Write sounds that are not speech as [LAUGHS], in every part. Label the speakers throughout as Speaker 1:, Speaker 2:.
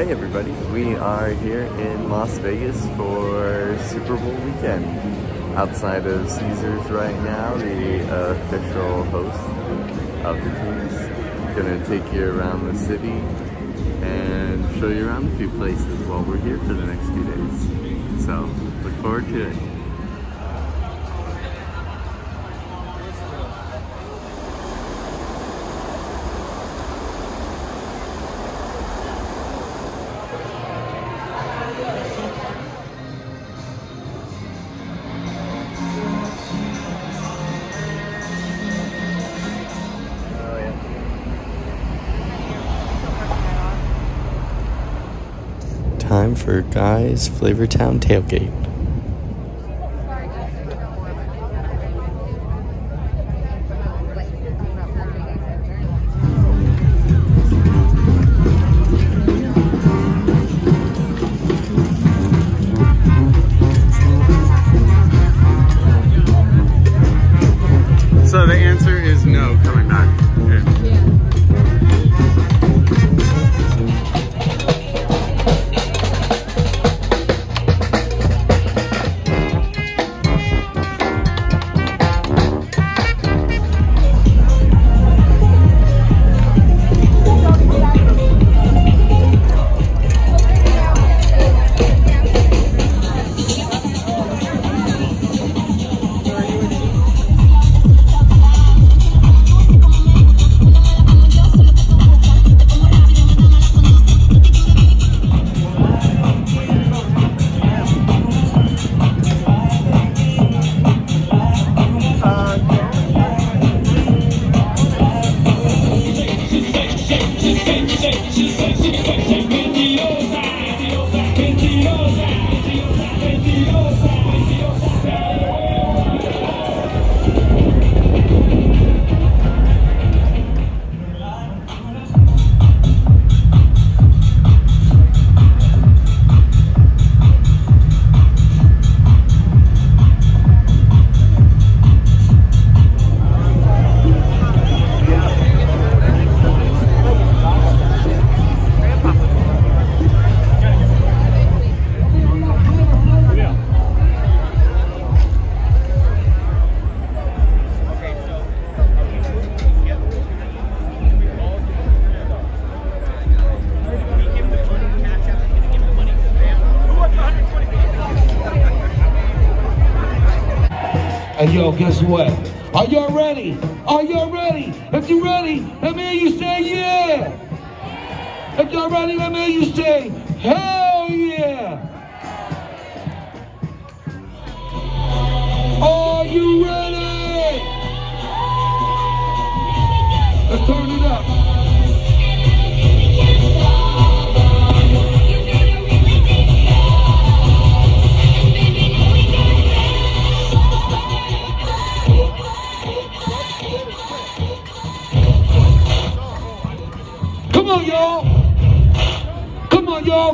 Speaker 1: Hey everybody, we are here in Las Vegas for Super Bowl weekend. Outside of Caesars right now, the official host of the teams. Gonna take you around the city and show you around a few places while we're here for the next few days. So, look forward to it. Time for Guy's Flavortown Tailgate.
Speaker 2: Guess what? Are y'all ready? Are y'all ready? If you're ready, let me hear you say yeah. If y'all ready, let me hear you say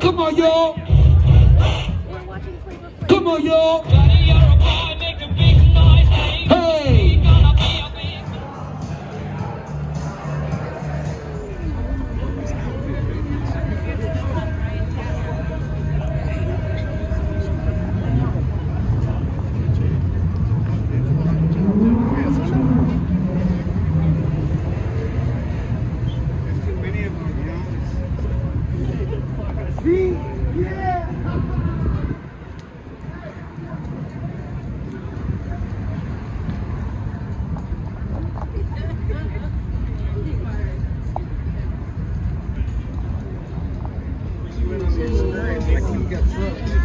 Speaker 2: Come on, y'all. Come on, y'all. I can get
Speaker 1: through.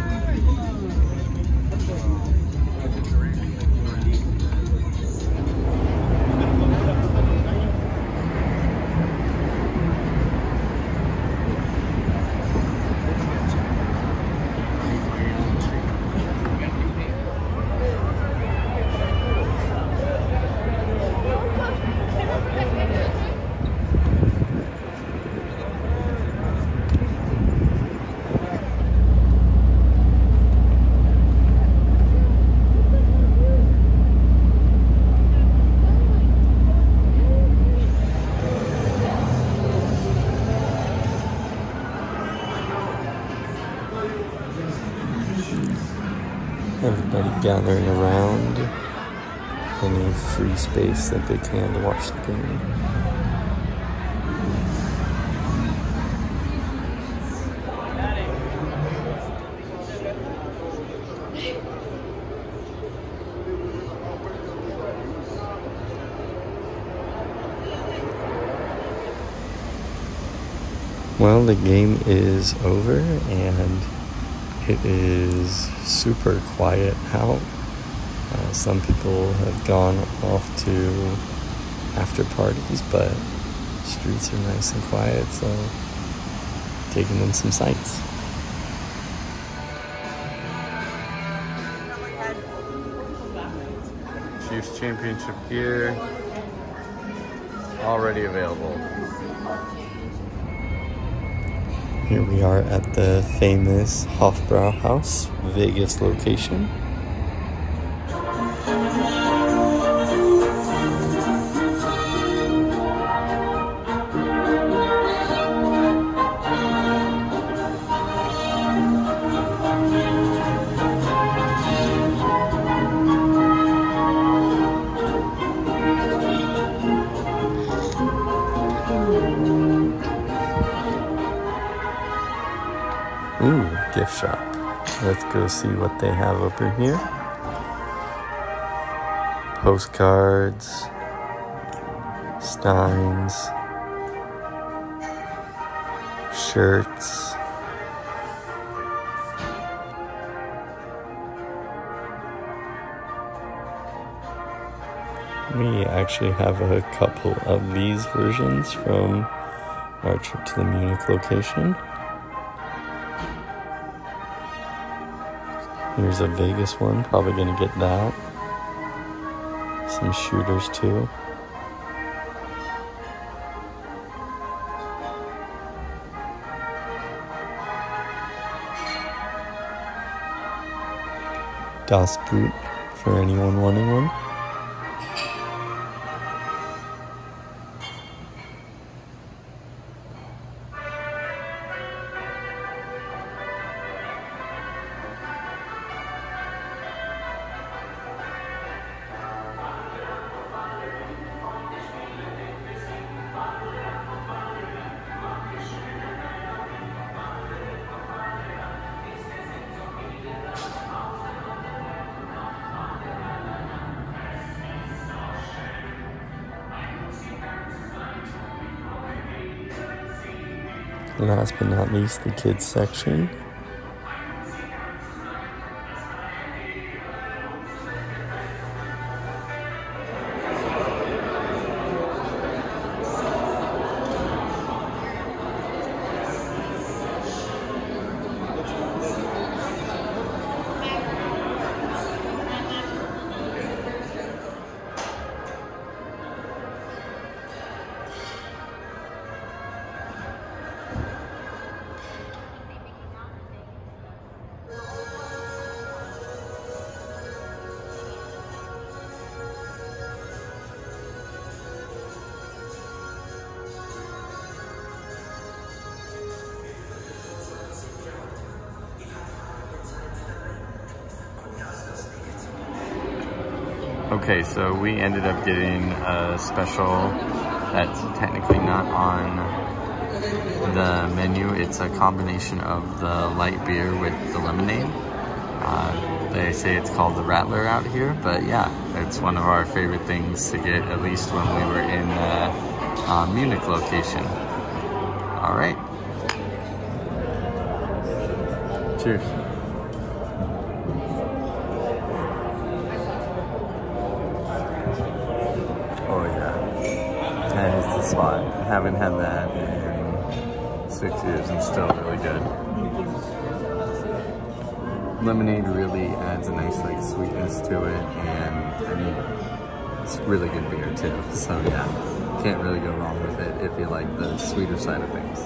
Speaker 1: Gathering around any free space that they can to watch the game. Well, the game is over and it is super quiet out. Uh, some people have gone off to after parties, but streets are nice and quiet, so taking in some sights. Chiefs Championship gear already available. Here we are at the famous Hofbrauhaus Vegas location. See what they have up in here. Postcards, steins, shirts. We actually have a couple of these versions from our trip to the Munich location. Here's a Vegas one, probably gonna get that. Some shooters too. Das Boot for anyone wanting one. Last but not least, the kids section. Okay, so we ended up getting a special that's technically not on the menu. It's a combination of the light beer with the lemonade. Uh, they say it's called the Radler out here, but yeah, it's one of our favorite things to get, at least when we were in the uh, Munich location. All right. Cheers. Haven't had that in six years and still really good. Lemonade really adds a nice like sweetness to it and I mean, it's really good beer too. So yeah, can't really go wrong with it if you like the sweeter side of things.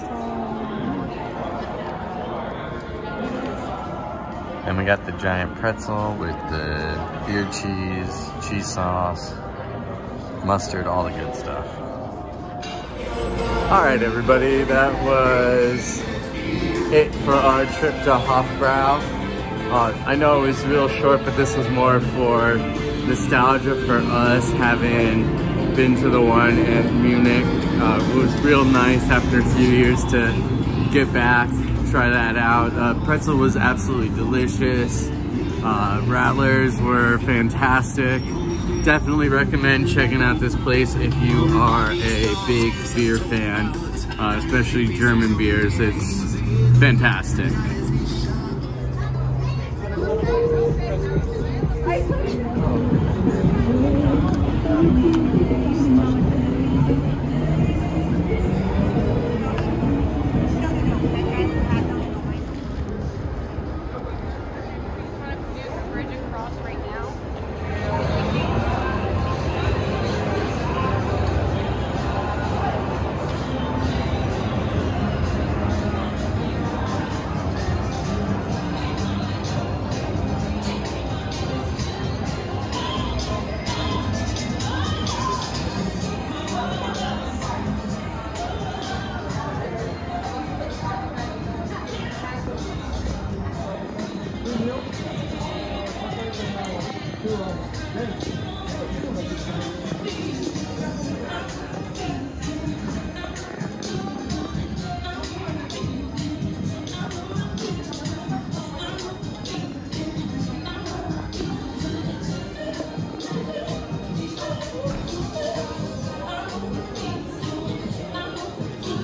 Speaker 1: And we got the giant pretzel with the beer cheese, cheese sauce, mustard, all the good stuff. All right, everybody, that was it for our trip to Hofbrau. Uh, I know it was real short, but this was more for nostalgia for us having been to the one in Munich. Uh, it was real nice after a few years to get back, try that out. Uh, pretzel was absolutely delicious. Uh, radlers were fantastic. Definitely recommend checking out this place if you are a big beer fan, uh, especially German beers. It's fantastic.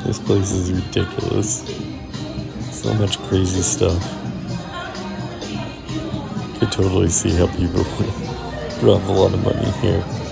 Speaker 3: This place is ridiculous. So much crazy stuff. Could totally see how people [LAUGHS] would drop a lot of money here.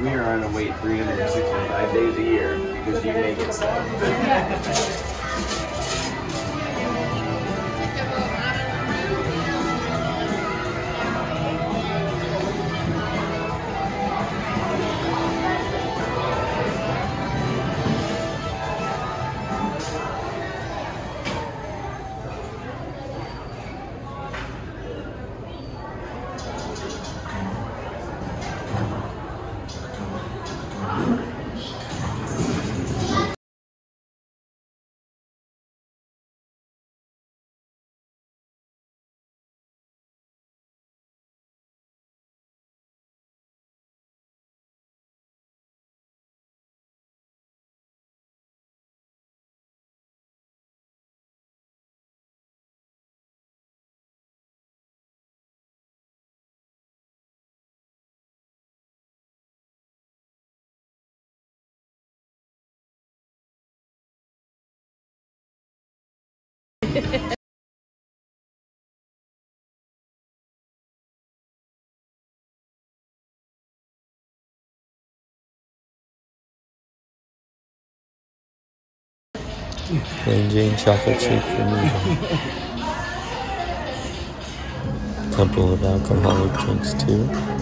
Speaker 1: We are on a wait 365 days a year because you make it so. [LAUGHS] Plain Jane chocolate shake for me. [LAUGHS] Couple of alcoholic drinks too.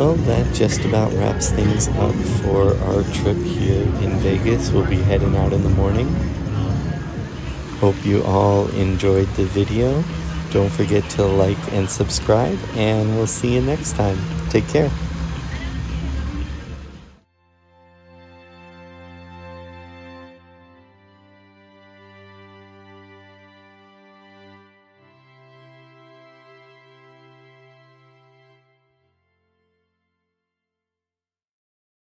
Speaker 1: Well, that just about wraps things up for our trip here in Vegas. We'll be heading out in the morning. Hope you all enjoyed the video. Don't forget to like and subscribe, and we'll see you next time. Take care.